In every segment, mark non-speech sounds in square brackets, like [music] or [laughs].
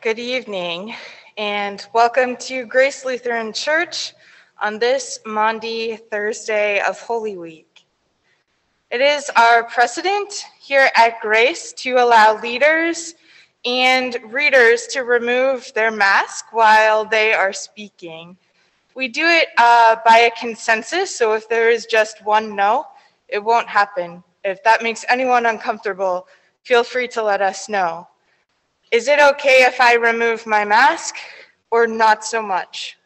Good evening, and welcome to Grace Lutheran Church on this Maundy Thursday of Holy Week. It is our precedent here at Grace to allow leaders and readers to remove their mask while they are speaking. We do it uh, by a consensus, so if there is just one no, it won't happen. If that makes anyone uncomfortable, feel free to let us know. Is it okay if I remove my mask or not so much?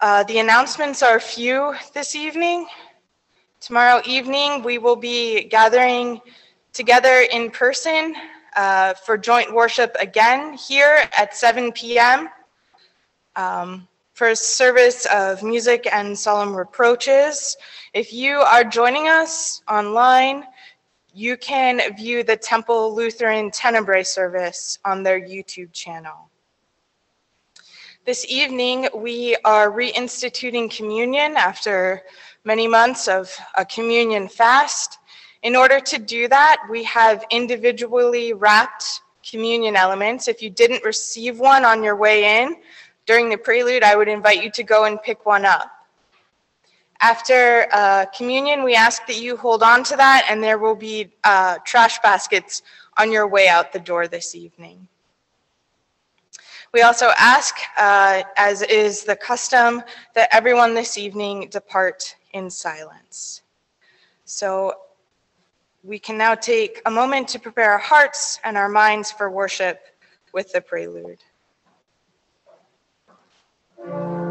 Uh, the announcements are few this evening. Tomorrow evening, we will be gathering together in person uh, for joint worship again here at 7 p.m. Um, for a service of music and solemn reproaches. If you are joining us online, you can view the Temple Lutheran Tenebrae service on their YouTube channel. This evening, we are reinstituting communion after many months of a communion fast. In order to do that, we have individually wrapped communion elements. If you didn't receive one on your way in, during the prelude, I would invite you to go and pick one up. After uh, communion, we ask that you hold on to that, and there will be uh, trash baskets on your way out the door this evening. We also ask, uh, as is the custom, that everyone this evening depart in silence. So we can now take a moment to prepare our hearts and our minds for worship with the prelude. Thank you.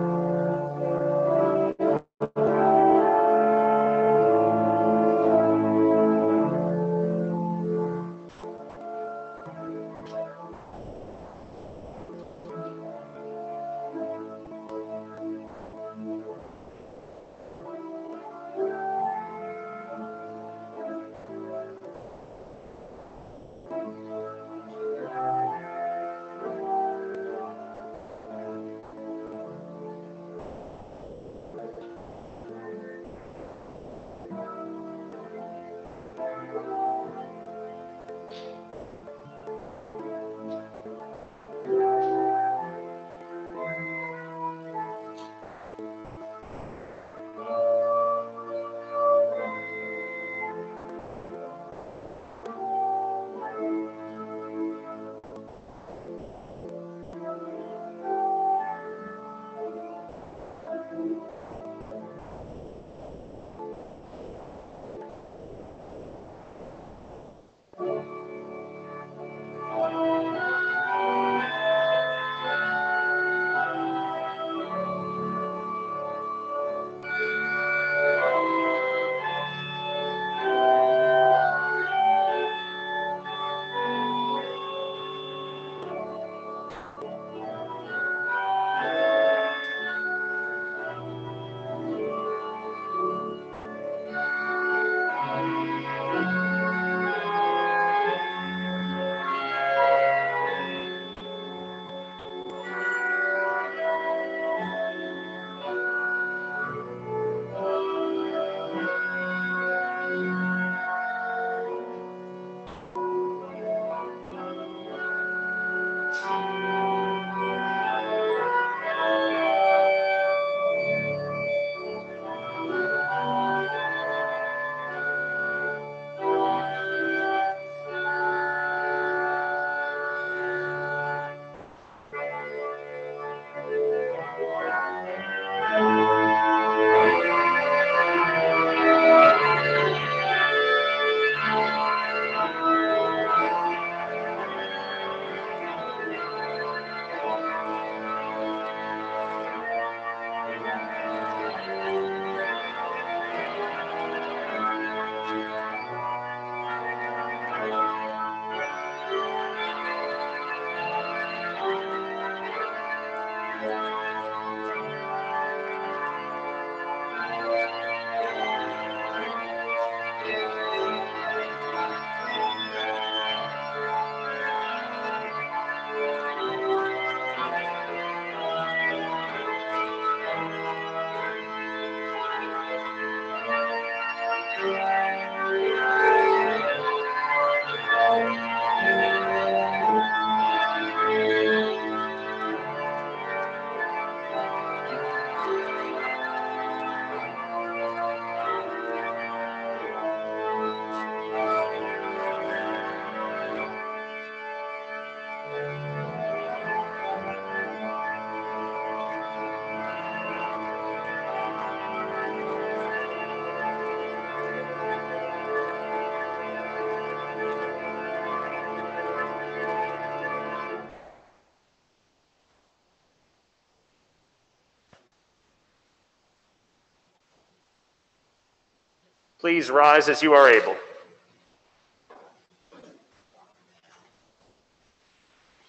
Please rise as you are able.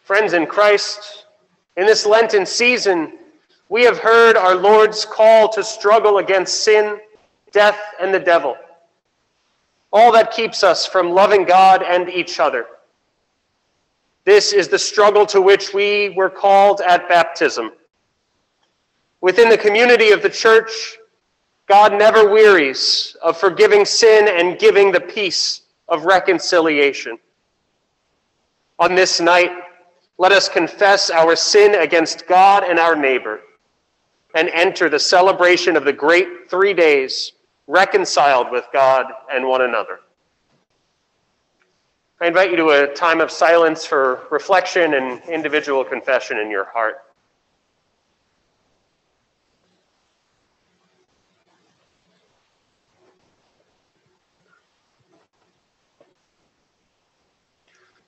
Friends in Christ, in this Lenten season, we have heard our Lord's call to struggle against sin, death, and the devil. All that keeps us from loving God and each other. This is the struggle to which we were called at baptism. Within the community of the church, God never wearies of forgiving sin and giving the peace of reconciliation. On this night, let us confess our sin against God and our neighbor and enter the celebration of the great three days reconciled with God and one another. I invite you to a time of silence for reflection and individual confession in your heart.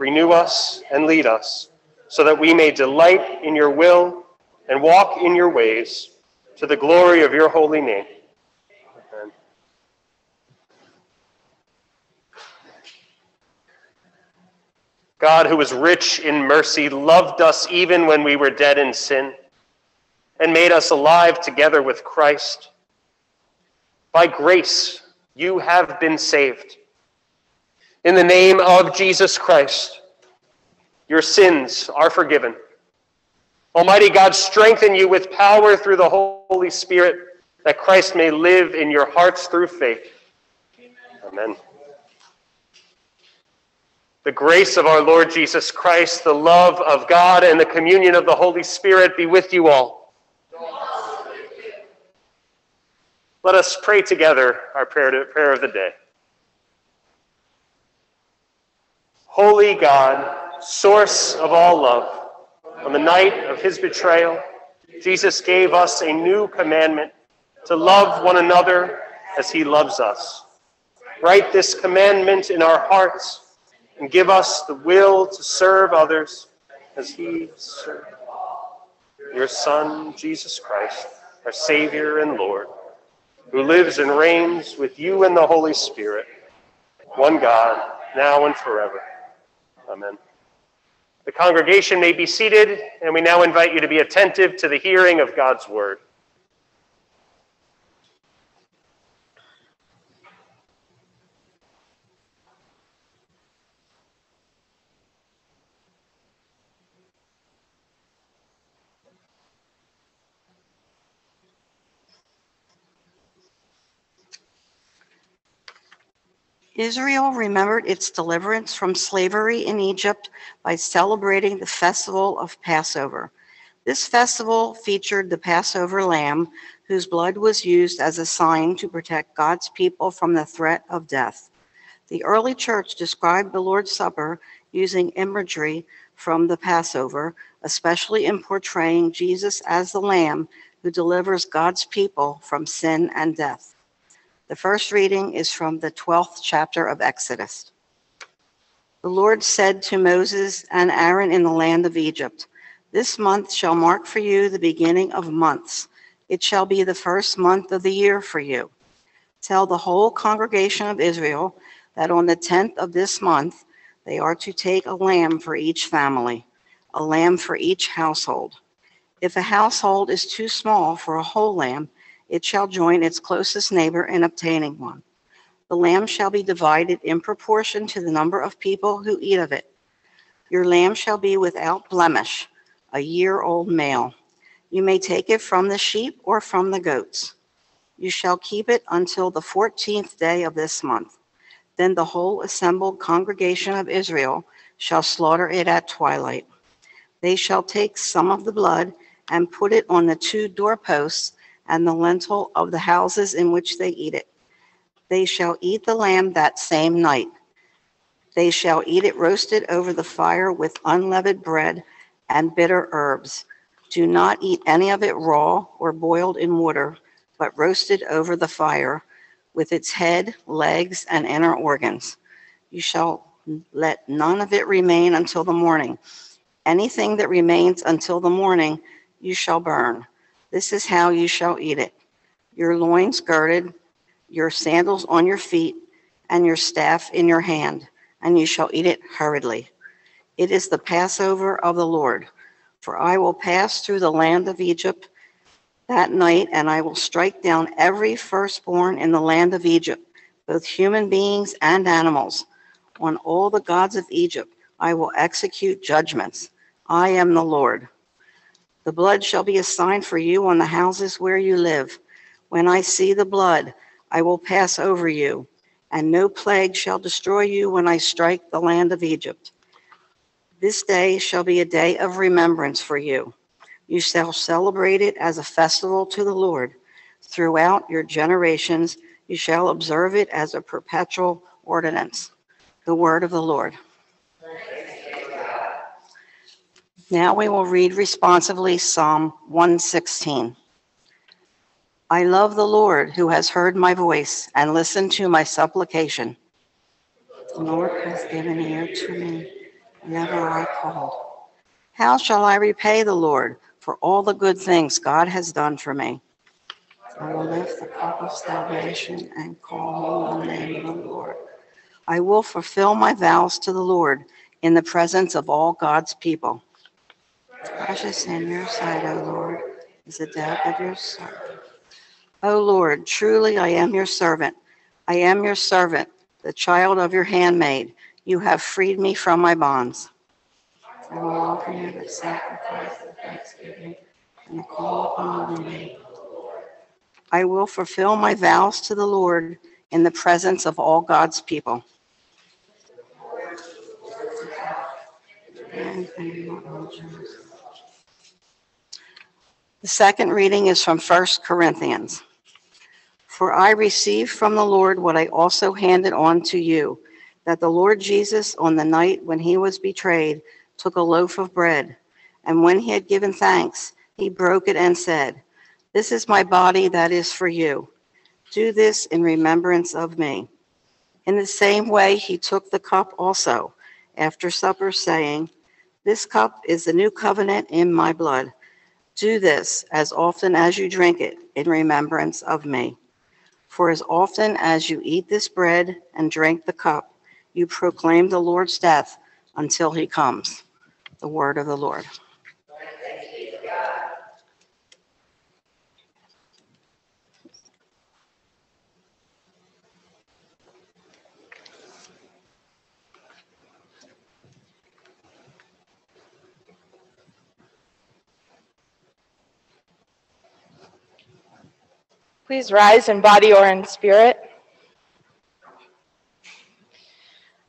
renew us, and lead us, so that we may delight in your will and walk in your ways to the glory of your holy name. Amen. God, who is rich in mercy, loved us even when we were dead in sin and made us alive together with Christ. By grace, you have been saved. In the name of Jesus Christ, your sins are forgiven. Almighty God, strengthen you with power through the Holy Spirit, that Christ may live in your hearts through faith. Amen. The grace of our Lord Jesus Christ, the love of God, and the communion of the Holy Spirit be with you all. Let us pray together our prayer, prayer of the day. Holy God, source of all love, on the night of his betrayal, Jesus gave us a new commandment to love one another as he loves us. Write this commandment in our hearts and give us the will to serve others as he served. Your Son, Jesus Christ, our Savior and Lord, who lives and reigns with you in the Holy Spirit, one God, now and forever. Amen. The congregation may be seated, and we now invite you to be attentive to the hearing of God's word. Israel remembered its deliverance from slavery in Egypt by celebrating the festival of Passover. This festival featured the Passover lamb, whose blood was used as a sign to protect God's people from the threat of death. The early church described the Lord's Supper using imagery from the Passover, especially in portraying Jesus as the lamb who delivers God's people from sin and death. The first reading is from the 12th chapter of Exodus. The Lord said to Moses and Aaron in the land of Egypt, This month shall mark for you the beginning of months. It shall be the first month of the year for you. Tell the whole congregation of Israel that on the 10th of this month they are to take a lamb for each family, a lamb for each household. If a household is too small for a whole lamb, it shall join its closest neighbor in obtaining one. The lamb shall be divided in proportion to the number of people who eat of it. Your lamb shall be without blemish, a year old male. You may take it from the sheep or from the goats. You shall keep it until the 14th day of this month. Then the whole assembled congregation of Israel shall slaughter it at twilight. They shall take some of the blood and put it on the two doorposts and the lintel of the houses in which they eat it. They shall eat the lamb that same night. They shall eat it roasted over the fire with unleavened bread and bitter herbs. Do not eat any of it raw or boiled in water, but roasted over the fire with its head, legs, and inner organs. You shall let none of it remain until the morning. Anything that remains until the morning, you shall burn. This is how you shall eat it. Your loins girded, your sandals on your feet, and your staff in your hand, and you shall eat it hurriedly. It is the Passover of the Lord. For I will pass through the land of Egypt that night, and I will strike down every firstborn in the land of Egypt, both human beings and animals. On all the gods of Egypt I will execute judgments. I am the Lord. The blood shall be a sign for you on the houses where you live. When I see the blood, I will pass over you, and no plague shall destroy you when I strike the land of Egypt. This day shall be a day of remembrance for you. You shall celebrate it as a festival to the Lord. Throughout your generations, you shall observe it as a perpetual ordinance. The word of the Lord. Now we will read responsively Psalm 116. I love the Lord who has heard my voice and listened to my supplication. The Lord has given ear to me whenever I called. How shall I repay the Lord for all the good things God has done for me? I will lift the cup of salvation and call on the name of the Lord. I will fulfill my vows to the Lord in the presence of all God's people. Precious in your sight, O Lord, is the death of your servant. O Lord, truly I am your servant. I am your servant, the child of your handmaid. You have freed me from my bonds. I will offer you the sacrifice of thanksgiving and call upon the name of Lord. I will fulfill my vows to the Lord in the presence of all God's people. The second reading is from 1 Corinthians. For I received from the Lord what I also handed on to you that the Lord Jesus, on the night when he was betrayed, took a loaf of bread, and when he had given thanks, he broke it and said, This is my body that is for you. Do this in remembrance of me. In the same way, he took the cup also after supper, saying, This cup is the new covenant in my blood. Do this as often as you drink it in remembrance of me. For as often as you eat this bread and drink the cup, you proclaim the Lord's death until he comes. The word of the Lord. Please rise in body or in spirit.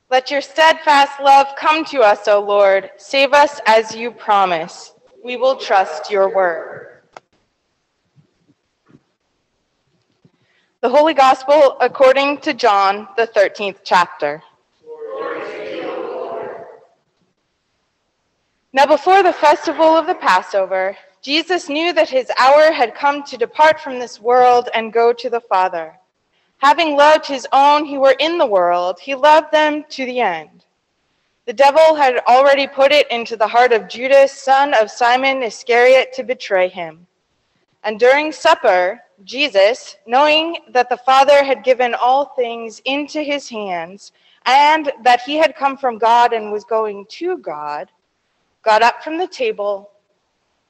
Let your steadfast love come to us, O Lord. Save us as you promise. We will trust your word. The Holy Gospel according to John, the 13th chapter. Now, before the festival of the Passover, Jesus knew that his hour had come to depart from this world and go to the Father. Having loved his own who were in the world, he loved them to the end. The devil had already put it into the heart of Judas, son of Simon Iscariot, to betray him. And during supper, Jesus, knowing that the Father had given all things into his hands, and that he had come from God and was going to God, got up from the table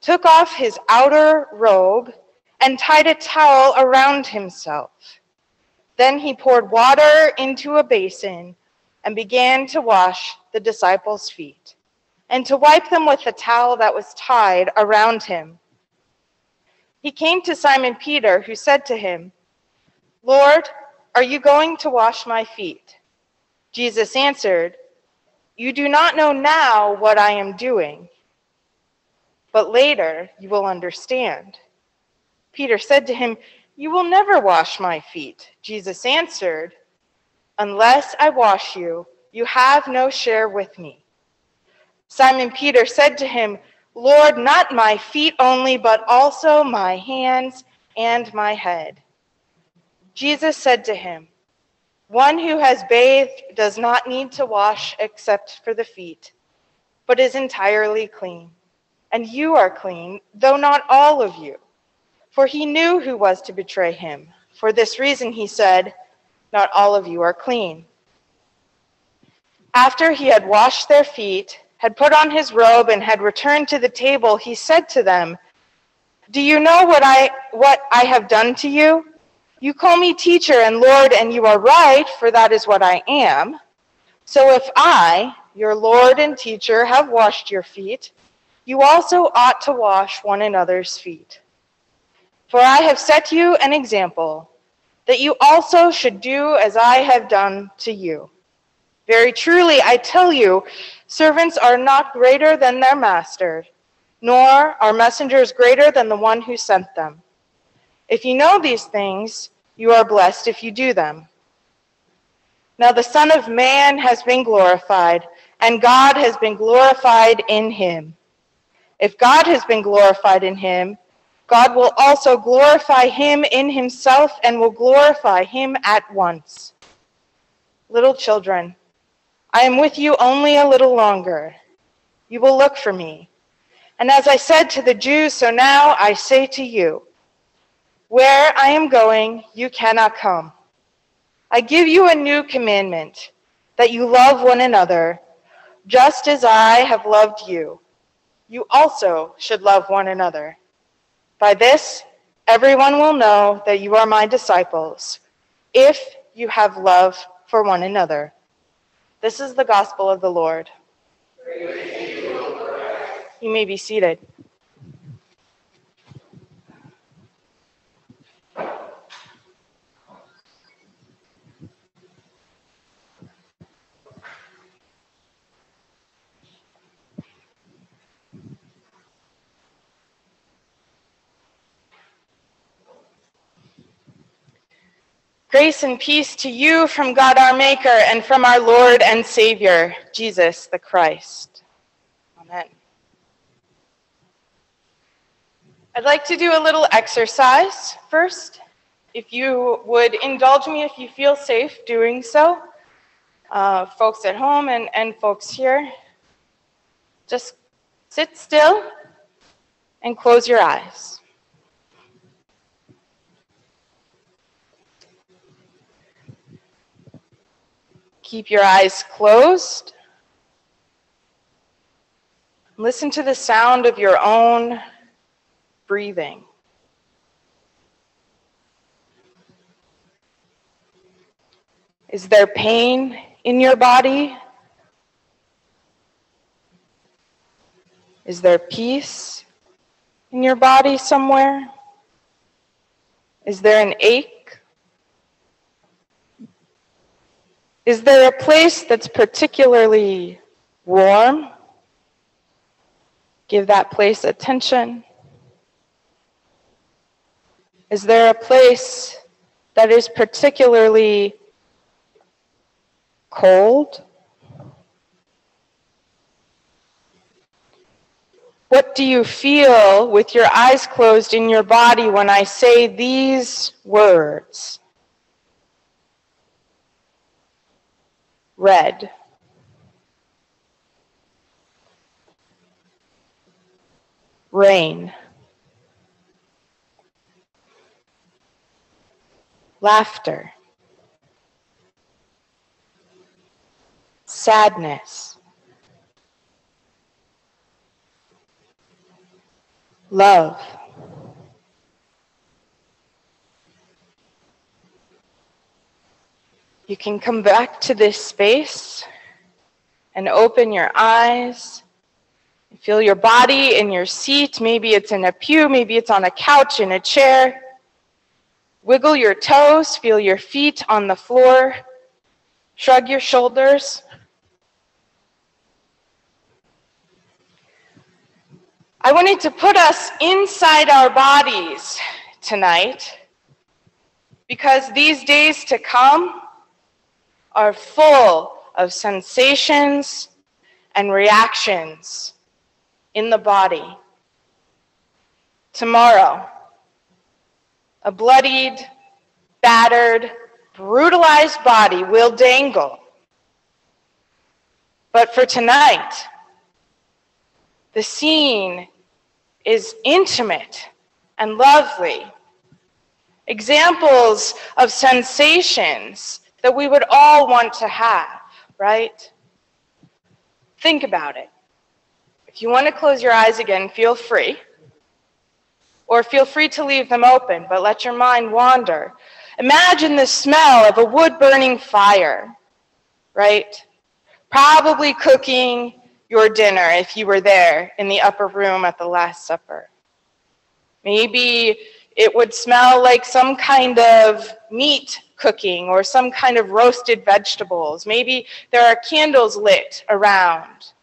took off his outer robe, and tied a towel around himself. Then he poured water into a basin and began to wash the disciples' feet and to wipe them with the towel that was tied around him. He came to Simon Peter, who said to him, Lord, are you going to wash my feet? Jesus answered, You do not know now what I am doing but later you will understand. Peter said to him, You will never wash my feet. Jesus answered, Unless I wash you, you have no share with me. Simon Peter said to him, Lord, not my feet only, but also my hands and my head. Jesus said to him, One who has bathed does not need to wash except for the feet, but is entirely clean. And you are clean, though not all of you. For he knew who was to betray him. For this reason he said, Not all of you are clean. After he had washed their feet, had put on his robe, and had returned to the table, he said to them, Do you know what I, what I have done to you? You call me teacher and Lord, and you are right, for that is what I am. So if I, your Lord and teacher, have washed your feet, you also ought to wash one another's feet. For I have set you an example, that you also should do as I have done to you. Very truly, I tell you, servants are not greater than their master, nor are messengers greater than the one who sent them. If you know these things, you are blessed if you do them. Now the Son of Man has been glorified, and God has been glorified in him. If God has been glorified in him, God will also glorify him in himself and will glorify him at once. Little children, I am with you only a little longer. You will look for me. And as I said to the Jews, so now I say to you, where I am going, you cannot come. I give you a new commandment that you love one another, just as I have loved you. You also should love one another. By this, everyone will know that you are my disciples, if you have love for one another. This is the gospel of the Lord. You may be seated. Grace and peace to you from God our Maker and from our Lord and Savior, Jesus the Christ. Amen. I'd like to do a little exercise first. If you would indulge me if you feel safe doing so, uh, folks at home and, and folks here, just sit still and close your eyes. Keep your eyes closed. Listen to the sound of your own breathing. Is there pain in your body? Is there peace in your body somewhere? Is there an ache? Is there a place that's particularly warm? Give that place attention. Is there a place that is particularly cold? What do you feel with your eyes closed in your body when I say these words? Red. Rain. Laughter. Sadness. Love. You can come back to this space and open your eyes. Feel your body in your seat. Maybe it's in a pew, maybe it's on a couch, in a chair. Wiggle your toes, feel your feet on the floor. Shrug your shoulders. I wanted to put us inside our bodies tonight because these days to come are full of sensations and reactions in the body. Tomorrow, a bloodied, battered, brutalized body will dangle. But for tonight, the scene is intimate and lovely. Examples of sensations that we would all want to have, right? Think about it. If you want to close your eyes again, feel free. Or feel free to leave them open, but let your mind wander. Imagine the smell of a wood burning fire, right? Probably cooking your dinner if you were there in the upper room at the Last Supper. Maybe it would smell like some kind of meat cooking or some kind of roasted vegetables. Maybe there are candles lit around.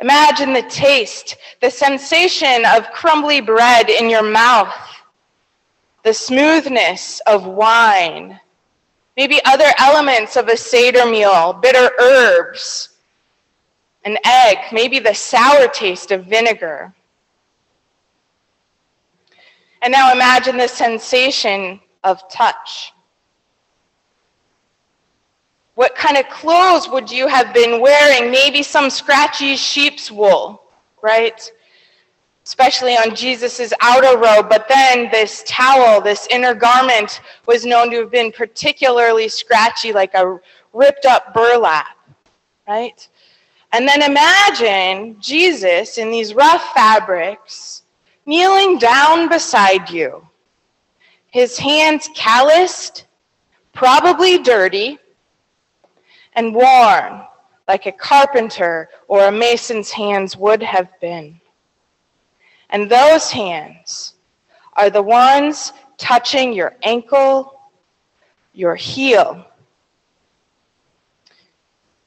Imagine the taste, the sensation of crumbly bread in your mouth, the smoothness of wine, maybe other elements of a Seder meal, bitter herbs, an egg, maybe the sour taste of vinegar. And now imagine the sensation of touch. What kind of clothes would you have been wearing? Maybe some scratchy sheep's wool, right? Especially on Jesus' outer robe. But then this towel, this inner garment, was known to have been particularly scratchy, like a ripped up burlap, right? And then imagine Jesus in these rough fabrics kneeling down beside you, his hands calloused, probably dirty, and worn like a carpenter or a mason's hands would have been. And those hands are the ones touching your ankle, your heel.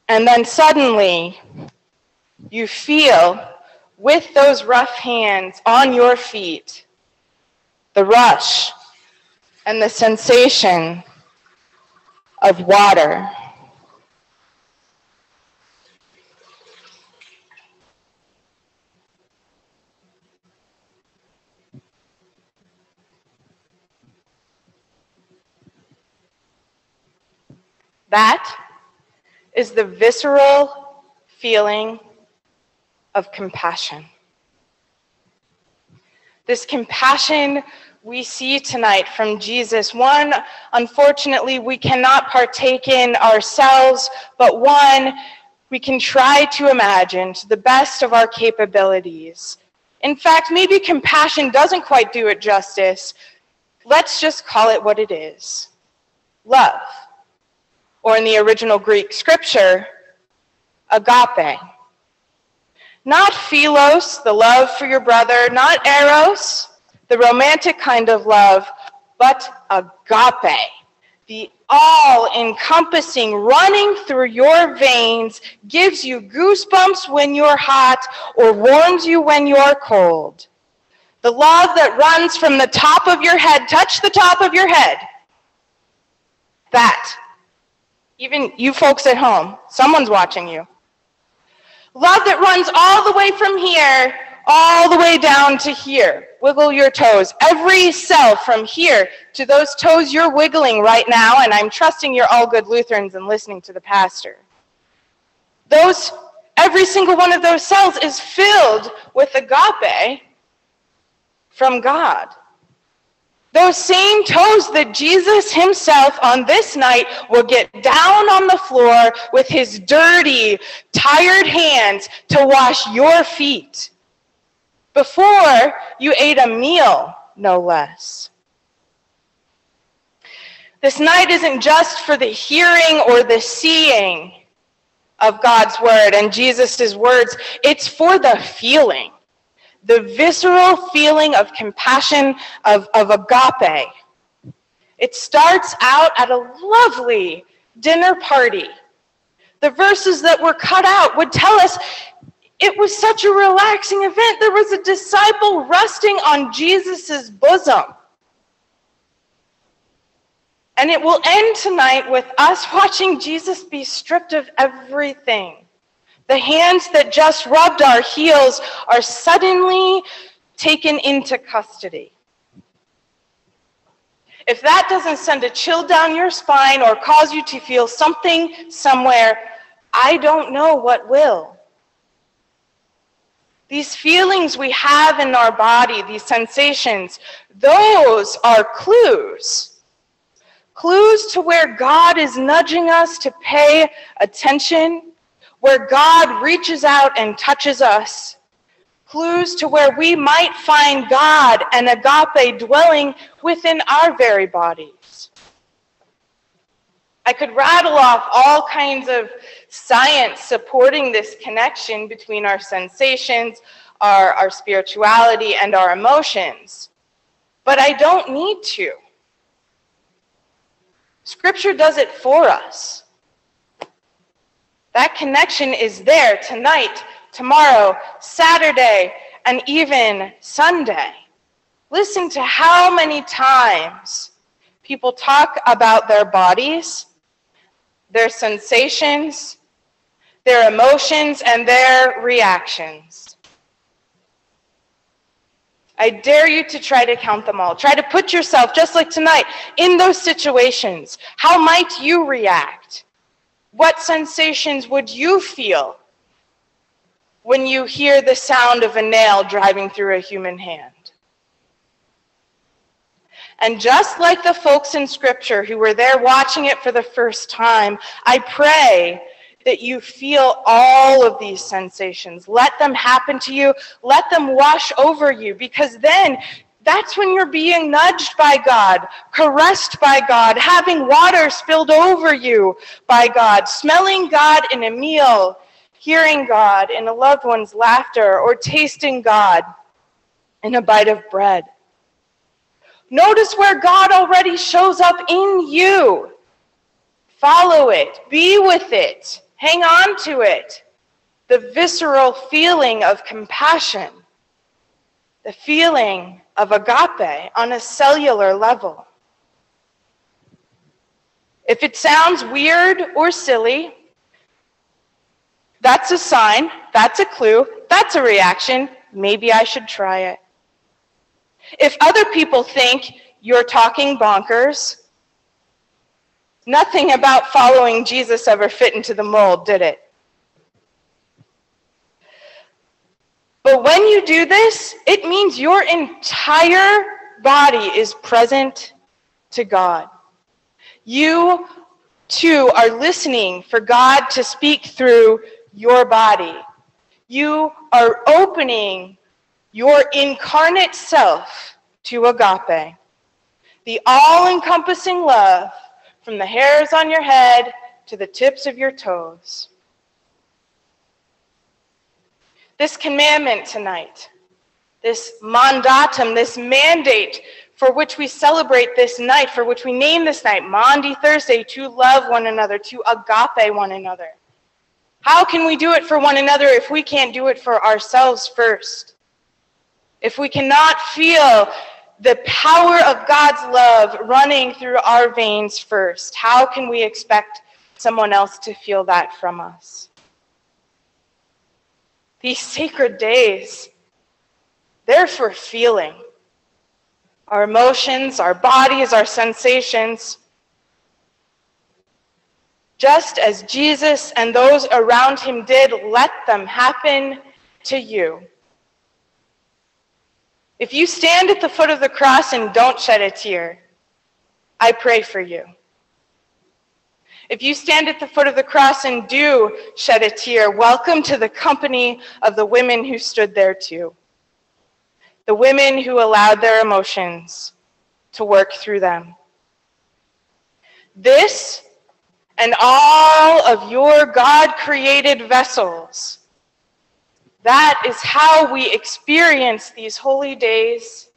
And then suddenly, you feel with those rough hands on your feet, the rush and the sensation of water. That is the visceral feeling of compassion. This compassion we see tonight from Jesus, one, unfortunately, we cannot partake in ourselves, but one we can try to imagine to the best of our capabilities. In fact, maybe compassion doesn't quite do it justice. Let's just call it what it is love. Or in the original Greek scripture, agape. Not philos, the love for your brother, not eros, the romantic kind of love, but agape, the all encompassing, running through your veins, gives you goosebumps when you're hot or warms you when you're cold. The love that runs from the top of your head, touch the top of your head. That. Even you folks at home, someone's watching you. Love that runs all the way from here, all the way down to here. Wiggle your toes. Every cell from here to those toes you're wiggling right now, and I'm trusting you're all good Lutherans and listening to the pastor. Those, every single one of those cells is filled with agape from God. Those same toes that Jesus himself on this night will get down on the floor with his dirty, tired hands to wash your feet before you ate a meal, no less. This night isn't just for the hearing or the seeing of God's word and Jesus' words, it's for the feeling the visceral feeling of compassion, of, of agape. It starts out at a lovely dinner party. The verses that were cut out would tell us it was such a relaxing event. There was a disciple resting on Jesus' bosom. And it will end tonight with us [laughs] watching Jesus be stripped of everything. The hands that just rubbed our heels are suddenly taken into custody. If that doesn't send a chill down your spine or cause you to feel something somewhere, I don't know what will. These feelings we have in our body, these sensations, those are clues. Clues to where God is nudging us to pay attention, where God reaches out and touches us. Clues to where we might find God and agape dwelling within our very bodies. I could rattle off all kinds of science supporting this connection between our sensations, our, our spirituality, and our emotions. But I don't need to. Scripture does it for us. That connection is there tonight, tomorrow, Saturday, and even Sunday. Listen to how many times people talk about their bodies, their sensations, their emotions, and their reactions. I dare you to try to count them all. Try to put yourself, just like tonight, in those situations. How might you react? What sensations would you feel when you hear the sound of a nail driving through a human hand? And just like the folks in Scripture who were there watching it for the first time, I pray that you feel all of these sensations. Let them happen to you. Let them wash over you because then that's when you're being nudged by God, caressed by God, having water spilled over you by God, smelling God in a meal, hearing God in a loved one's laughter, or tasting God in a bite of bread. Notice where God already shows up in you. Follow it, be with it, hang on to it. The visceral feeling of compassion, the feeling of agape on a cellular level. If it sounds weird or silly, that's a sign, that's a clue, that's a reaction. Maybe I should try it. If other people think you're talking bonkers, nothing about following Jesus ever fit into the mold, did it? But when you do this, it means your entire body is present to God. You too are listening for God to speak through your body. You are opening your incarnate self to agape, the all encompassing love from the hairs on your head to the tips of your toes. This commandment tonight, this mandatum, this mandate for which we celebrate this night, for which we name this night, Maundy Thursday, to love one another, to agape one another. How can we do it for one another if we can't do it for ourselves first? If we cannot feel the power of God's love running through our veins first, how can we expect someone else to feel that from us? These sacred days, they're for feeling. Our emotions, our bodies, our sensations. Just as Jesus and those around him did, let them happen to you. If you stand at the foot of the cross and don't shed a tear, I pray for you. If you stand at the foot of the cross and do shed a tear, welcome to the company of the women who stood there too. The women who allowed their emotions to work through them. This and all of your God created vessels that is how we experience these holy days,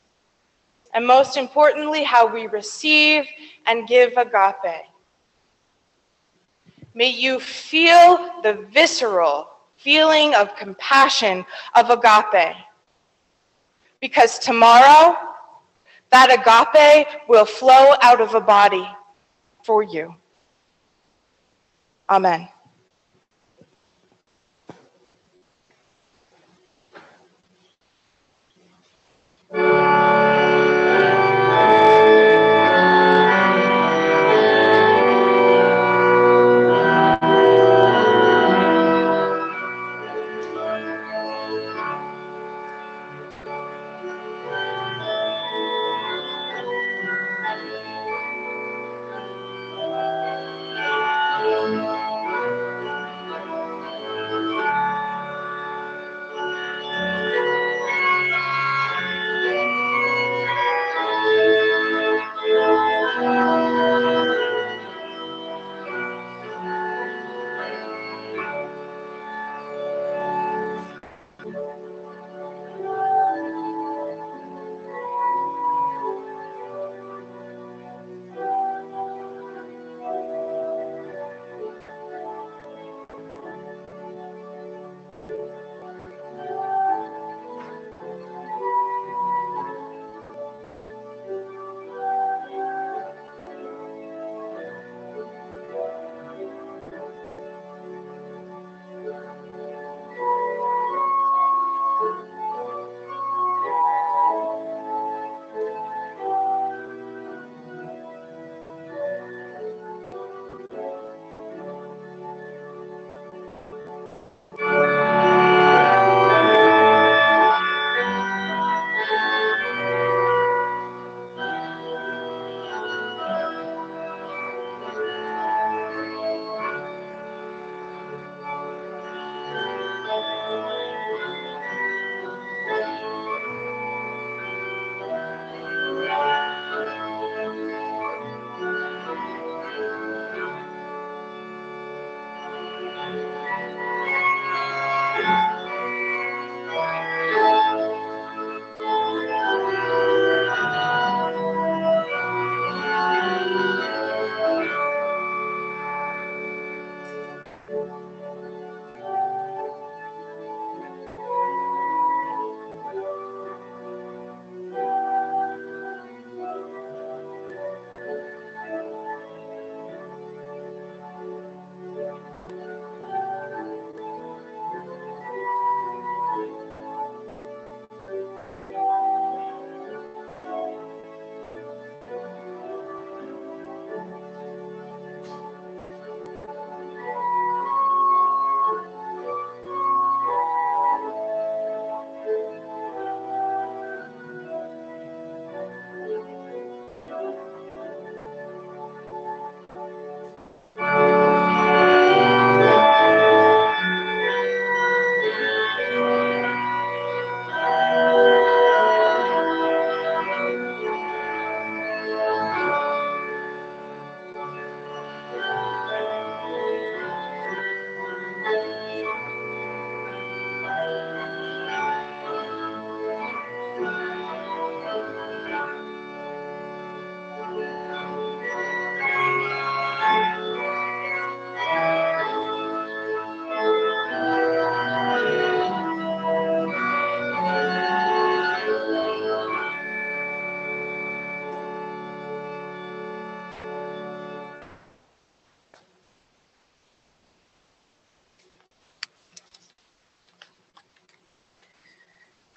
and most importantly, how we receive and give agape. May you feel the visceral feeling of compassion of agape. Because tomorrow, that agape will flow out of a body. for you. Amen.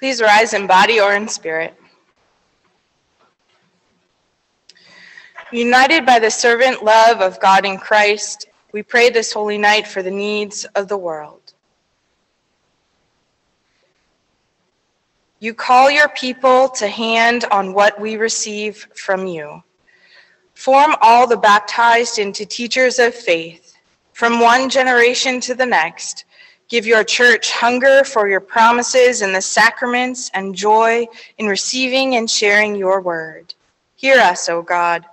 Please rise in body or in spirit. United by the servant love of God in Christ, we pray this holy night for the needs of the world. You call your people to hand on what we receive from you. Form all the baptized into teachers of faith, from one generation to the next, Give your church hunger for your promises and the sacraments and joy in receiving and sharing your word. Hear us, O God.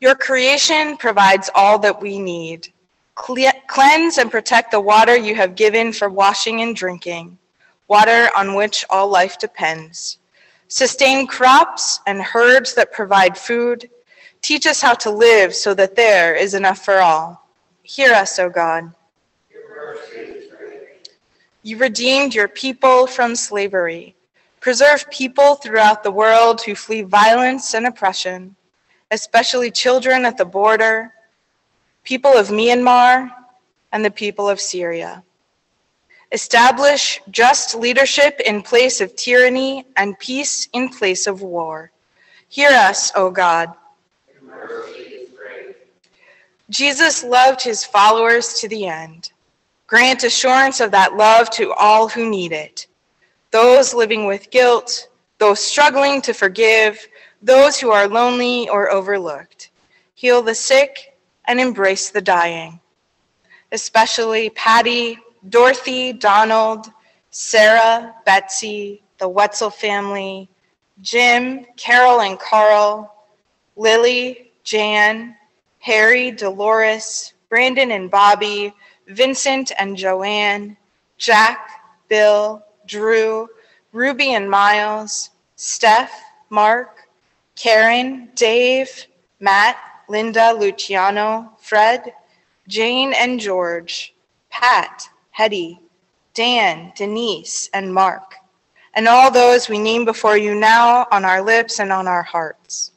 Your creation provides all that we need. Cleanse and protect the water you have given for washing and drinking, water on which all life depends. Sustain crops and herds that provide food. Teach us how to live so that there is enough for all. Hear us, O God. You redeemed your people from slavery. Preserve people throughout the world who flee violence and oppression. especially children at the border, people of Myanmar, and the people of Syria. Establish just leadership in place of tyranny and peace in place of war. Hear us, O God. Jesus loved his followers to the end. Grant assurance of that love to all who need it those living with guilt, those struggling to forgive, those who are lonely or overlooked. Heal the sick and embrace the dying, especially Patty, Dorothy, Donald, Sarah, Betsy, the Wetzel family, Jim, Carol and Carl, Lily, Jan, Harry, Dolores, Brandon and Bobby, Vincent and Joanne, Jack, Bill, Drew, Ruby and Miles, Steph, Mark, Karen, Dave, Matt, Linda, Luciano, Fred, Jane and George, Pat, Hetty, Dan, Denise, and Mark, and all those we name before you now on our lips and on our hearts.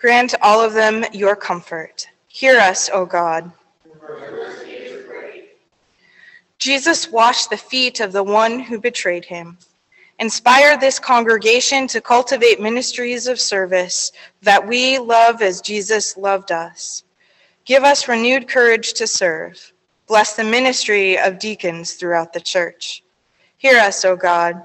Grant all of them your comfort. Hear us, O God. Jesus washed the feet of the one who betrayed him. Inspire this congregation to cultivate ministries of service that we love as Jesus loved us. Give us renewed courage to serve. Bless the ministry of deacons throughout the church. Hear us, O God.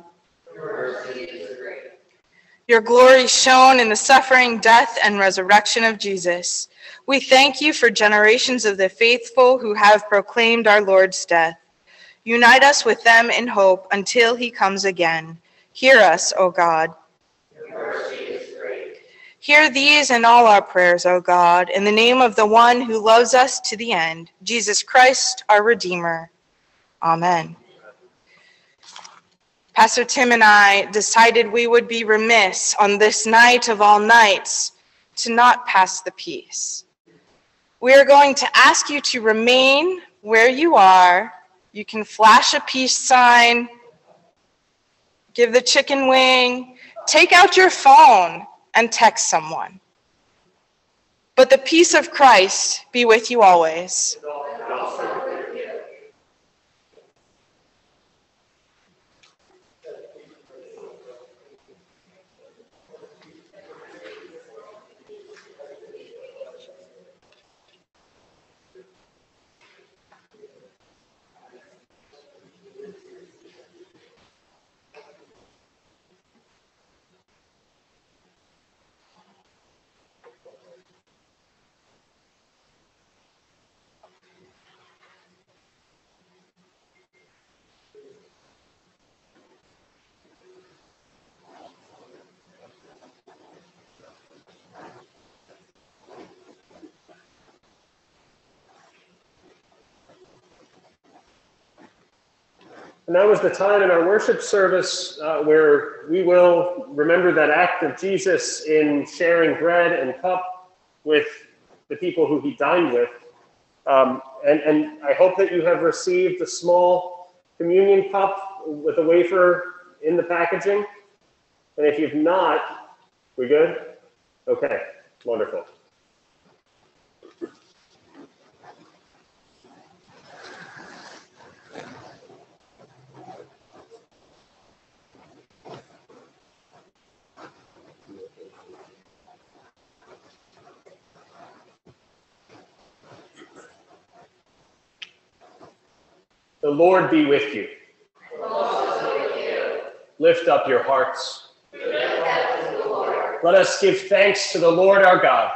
Your glory shone in the suffering, death, and resurrection of Jesus. We thank you for generations of the faithful who have proclaimed our Lord's death. Unite us with them in hope until he comes again. Hear us, O God. Your mercy is great. Hear these and all our prayers, O God, in the name of the one who loves us to the end, Jesus Christ, our Redeemer. Amen. Pastor Tim and I decided we would be remiss on this night of all nights to not pass the peace. We are going to ask you to remain where you are. You can flash a peace sign, give the chicken wing, take out your phone and text someone. But the peace of Christ be with you always. Now is the time in our worship service uh, where we will remember that act of Jesus in sharing bread and cup with the people who he dined with. Um, and, and I hope that you have received a small communion cup with a wafer in the packaging. And if you've not, we good? Okay, wonderful. The Lord be with you. Lift up your hearts. Let us give thanks to the Lord our God.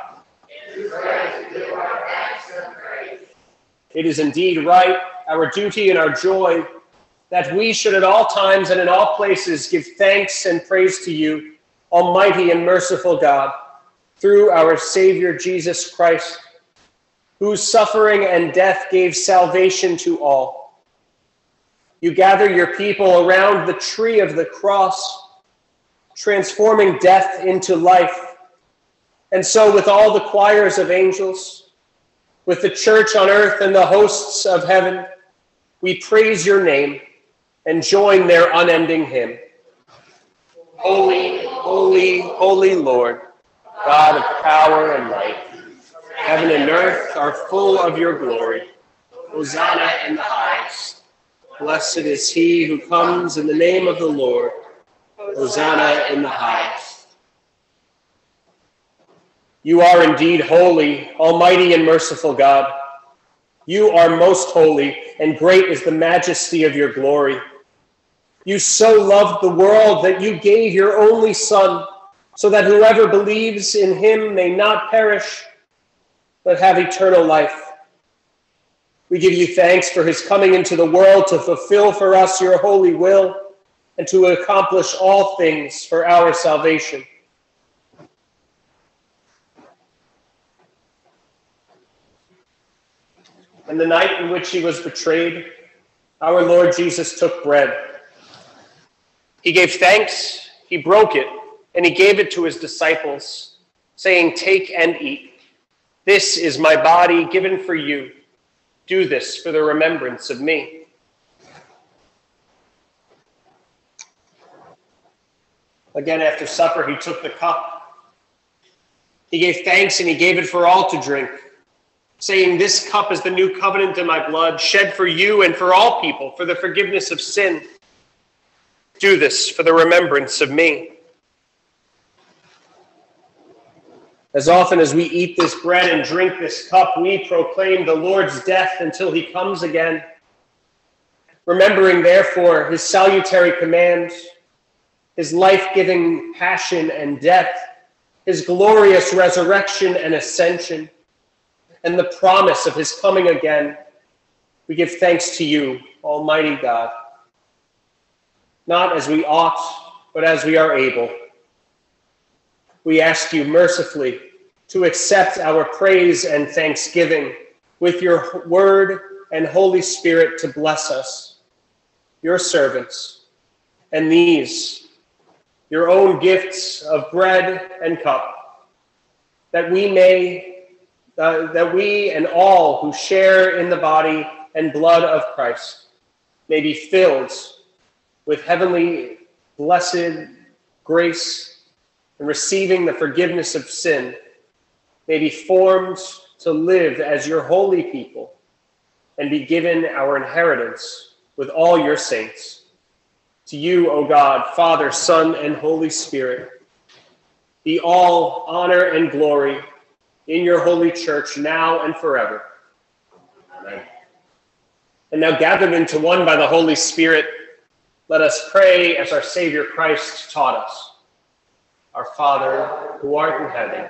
It is indeed right, our duty and our joy, that we should at all times and in all places give thanks and praise to you, Almighty and merciful God, through our Savior Jesus Christ, whose suffering and death gave salvation to all you gather your people around the tree of the cross, transforming death into life. And so, with all the choirs of angels, with the church on earth and the hosts of heaven, we praise your name and join their unending hymn. Holy, holy, holy Lord, God of power and might, heaven and earth are full of your glory. Hosanna in the highest. Blessed is he who comes in the name of the Lord. Hosanna in the highest. You are indeed holy, almighty and merciful God. You are most holy, and great is the majesty of your glory. You so loved the world that you gave your only Son, so that whoever believes in him may not perish, but have eternal life. We give you thanks for his coming into the world to fulfill for us your holy will and to accomplish all things for our salvation. And the night in which he was betrayed, our Lord Jesus took bread. He gave thanks, he broke it, and he gave it to his disciples, saying, Take and eat. This is my body given for you. Do this for the remembrance of me. Again, after supper, he took the cup. He gave thanks and he gave it for all to drink saying, This cup is the new covenant in my blood, shed for you and for all people for the forgiveness of sin. Do this for the remembrance of me. As often as we eat this bread and drink this cup, we proclaim the Lord's death until he comes again. Remembering, therefore, his salutary command, his life giving passion and death, his glorious resurrection and ascension and the promise of his coming again, we give thanks to you, Almighty God, not as we ought, but as we are able. We ask you mercifully to accept our praise and thanksgiving with your word and Holy Spirit to bless us, your servants, and these, your own gifts of bread and cup, that we may uh, that we and all who share in the body and blood of Christ may be filled with heavenly blessed grace and receiving the forgiveness of sin, may be formed to live as your holy people and be given our inheritance with all your saints. To you, O God, Father, Son, and Holy Spirit, be all honor and glory in your holy church now and forever. Amen. And now, gathered into one by the Holy Spirit, let us pray as our Savior Christ taught us. Our Father, who art in heaven,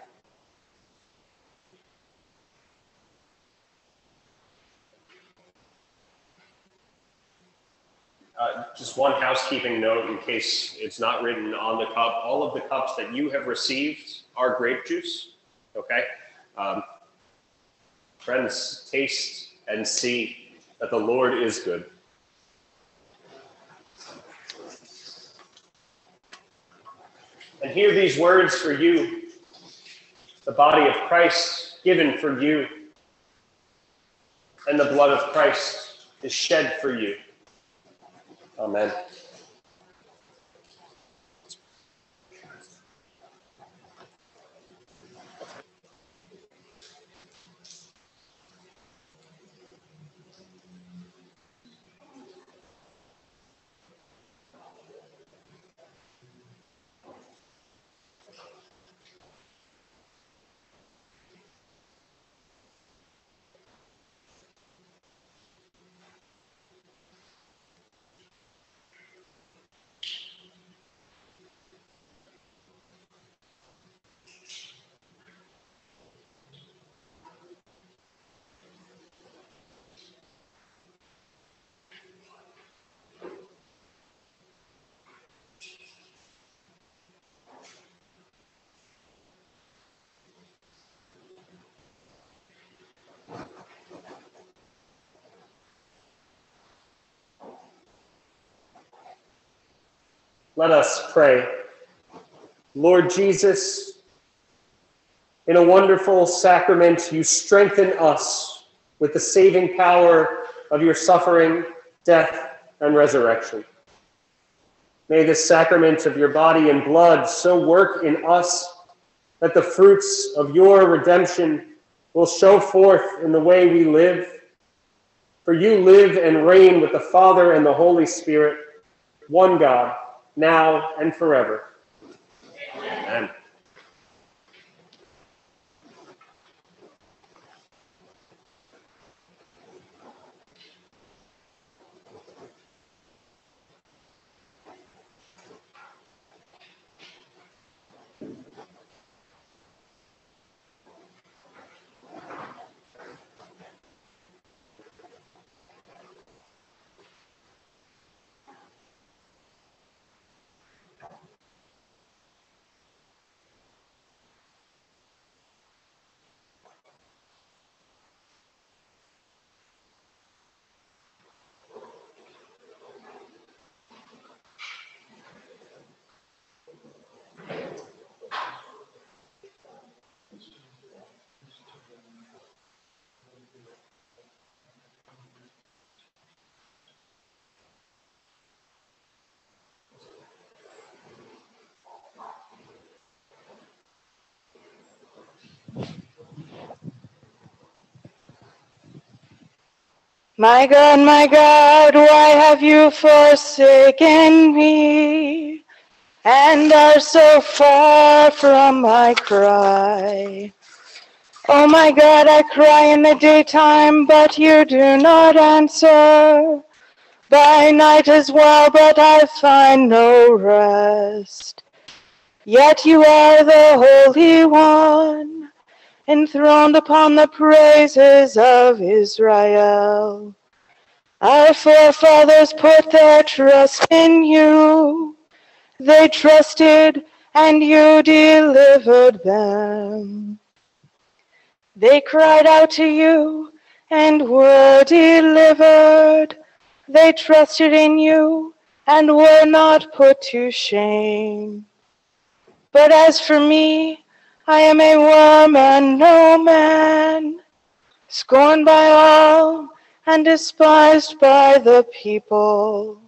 Uh, just one housekeeping note in case it's not written on the cup. All of the cups that you have received are grape juice. Okay? Um, Friends, taste and see that the Lord is good. And hear these words for you the body of Christ given for you, and the blood of Christ is shed for you. Amen. Let us pray. Lord Jesus, in a wonderful sacrament, you strengthen us with the saving power of your suffering, death, and resurrection. May this sacrament of your body and blood so work in us that the fruits of your redemption will show forth in the way we live. For you live and reign with the Father and the Holy Spirit, one God, now and forever. My God, my God, why have you forsaken me and are so far from my cry? Oh my God, I cry in the daytime, but you do not answer. By night as well, but I find no rest. Yet you are the Holy One enthroned upon the praises of Israel. Our forefathers put their trust in you. They trusted and you delivered them. They cried out to you and were delivered. They trusted in you and were not put to shame. But as for me, I am a worm and no man, scorned by all and despised by the people.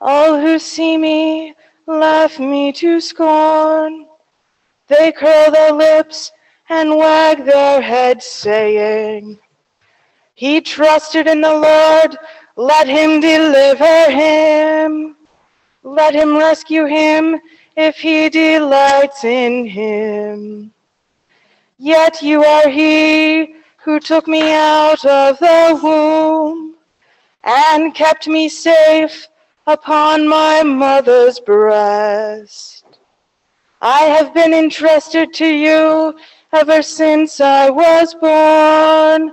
All who see me laugh me to scorn. They curl their lips and wag their heads, saying, He trusted in the Lord, let him deliver him. Let him rescue him if he delights in him. Yet you are he who took me out of the womb and kept me safe upon my mother's breast. I have been entrusted to you ever since I was born.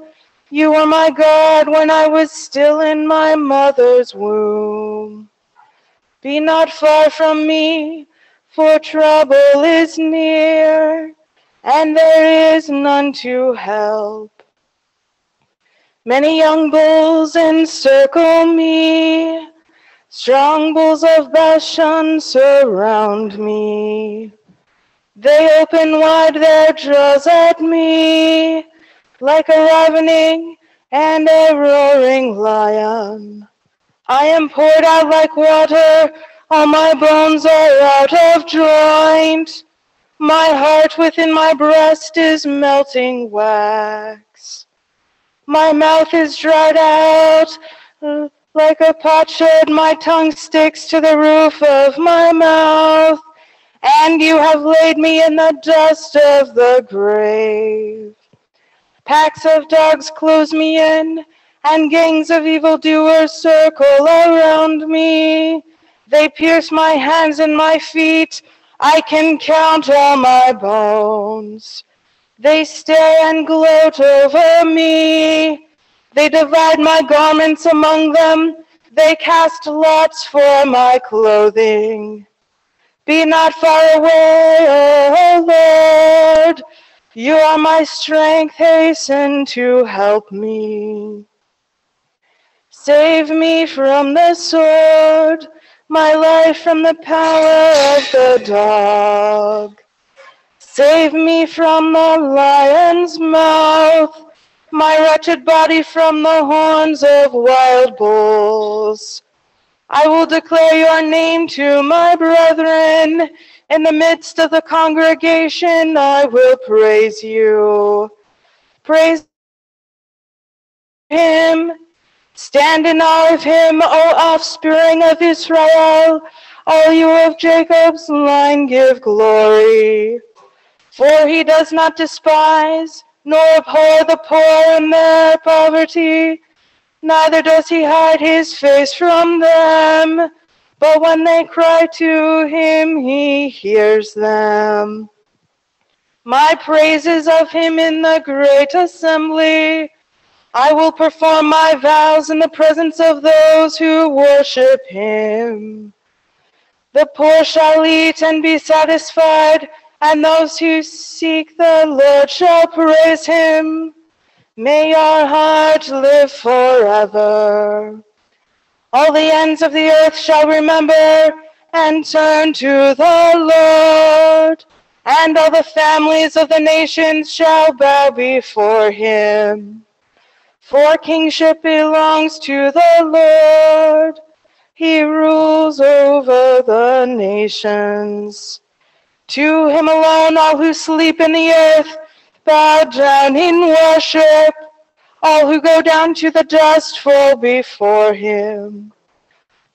You were my God when I was still in my mother's womb. Be not far from me, for trouble is near, and there is none to help. Many young bulls encircle me, strong bulls of Bashan surround me. They open wide their jaws at me, like a ravening and a roaring lion. I am poured out like water all my bones are out of joint. My heart within my breast is melting wax. My mouth is dried out uh, like a potsherd. My tongue sticks to the roof of my mouth. And you have laid me in the dust of the grave. Packs of dogs close me in, and gangs of evildoers circle around me. They pierce my hands and my feet. I can count all my bones. They stare and gloat over me. They divide my garments among them. They cast lots for my clothing. Be not far away, O Lord. You are my strength. Hasten to help me. Save me from the sword my life from the power of the dog. Save me from the lion's mouth, my wretched body from the horns of wild bulls. I will declare your name to my brethren. In the midst of the congregation, I will praise you. Praise him. Stand in awe of him, O offspring of Israel. All you of Jacob's line give glory. For he does not despise, nor abhor the poor in their poverty, neither does he hide his face from them. But when they cry to him, he hears them. My praises of him in the great assembly. I will perform my vows in the presence of those who worship him. The poor shall eat and be satisfied, and those who seek the Lord shall praise him. May your heart live forever. All the ends of the earth shall remember and turn to the Lord, and all the families of the nations shall bow before him. For kingship belongs to the Lord. He rules over the nations. To him alone all who sleep in the earth bow down in worship. All who go down to the dust fall before him.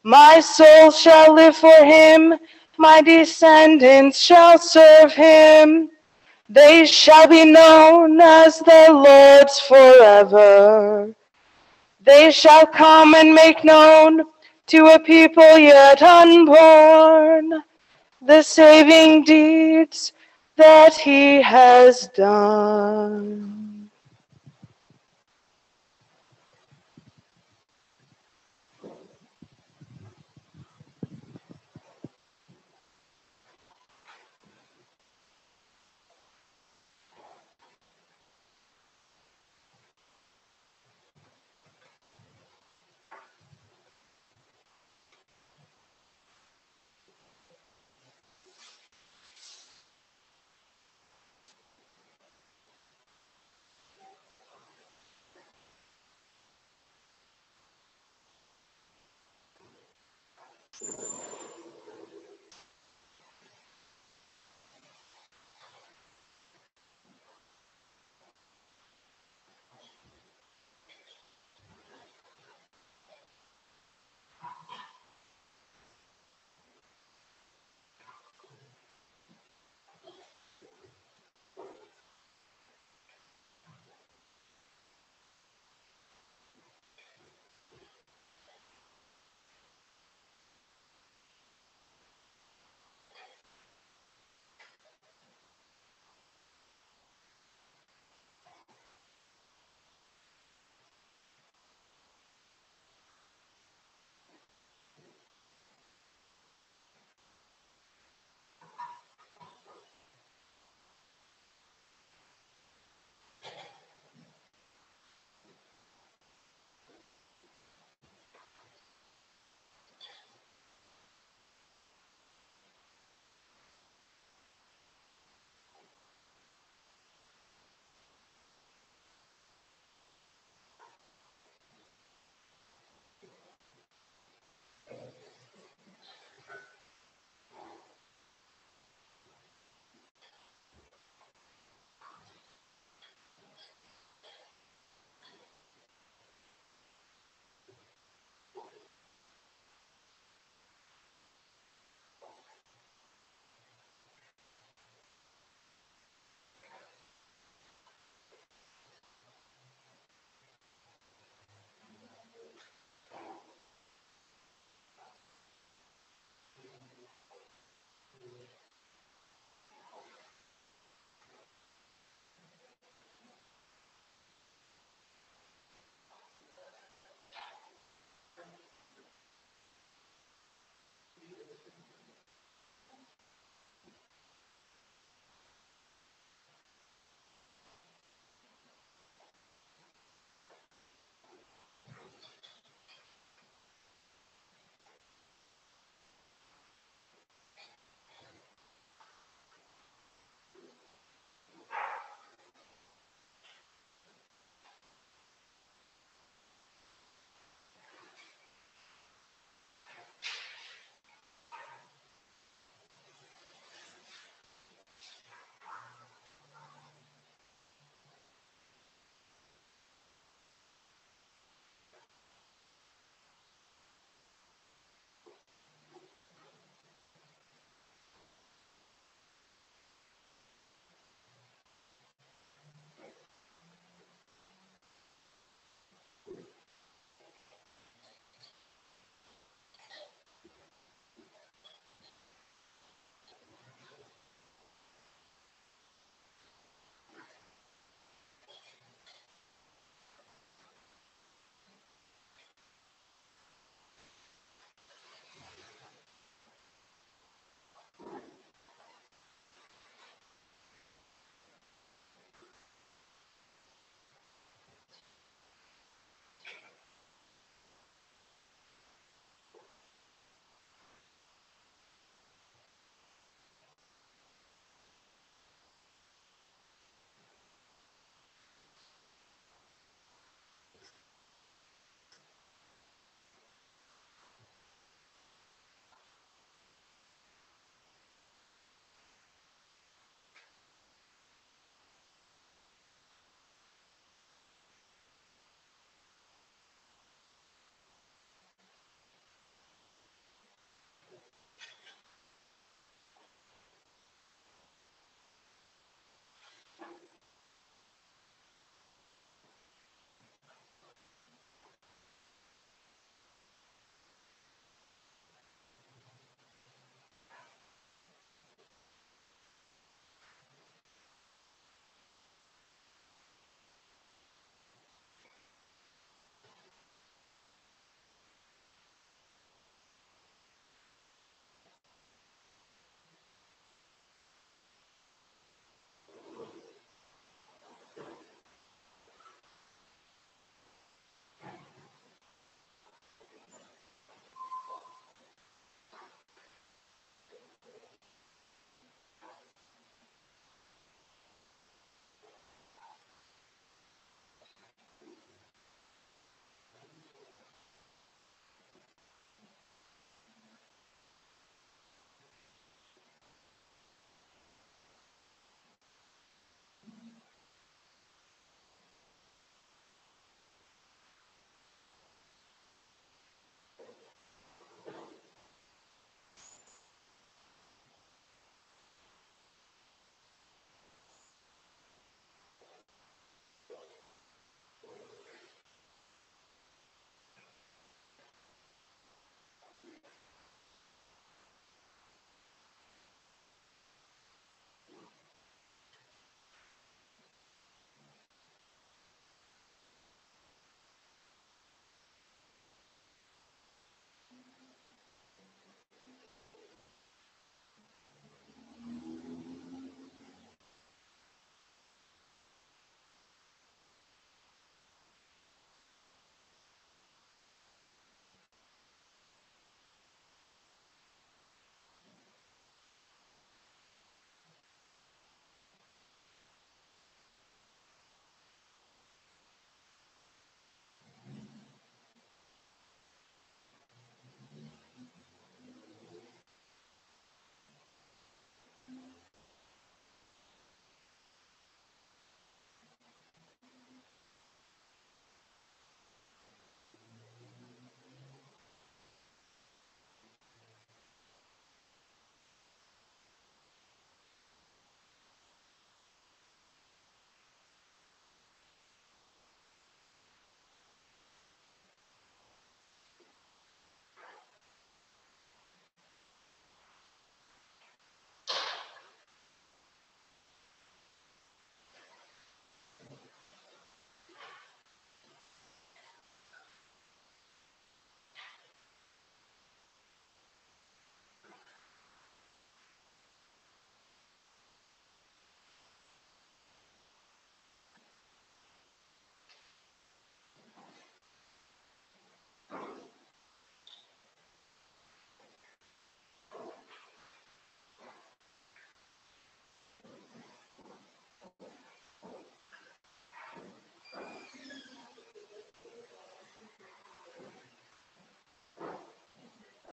My soul shall live for him. My descendants shall serve him. They shall be known as the Lord's forever. They shall come and make known to a people yet unborn the saving deeds that he has done.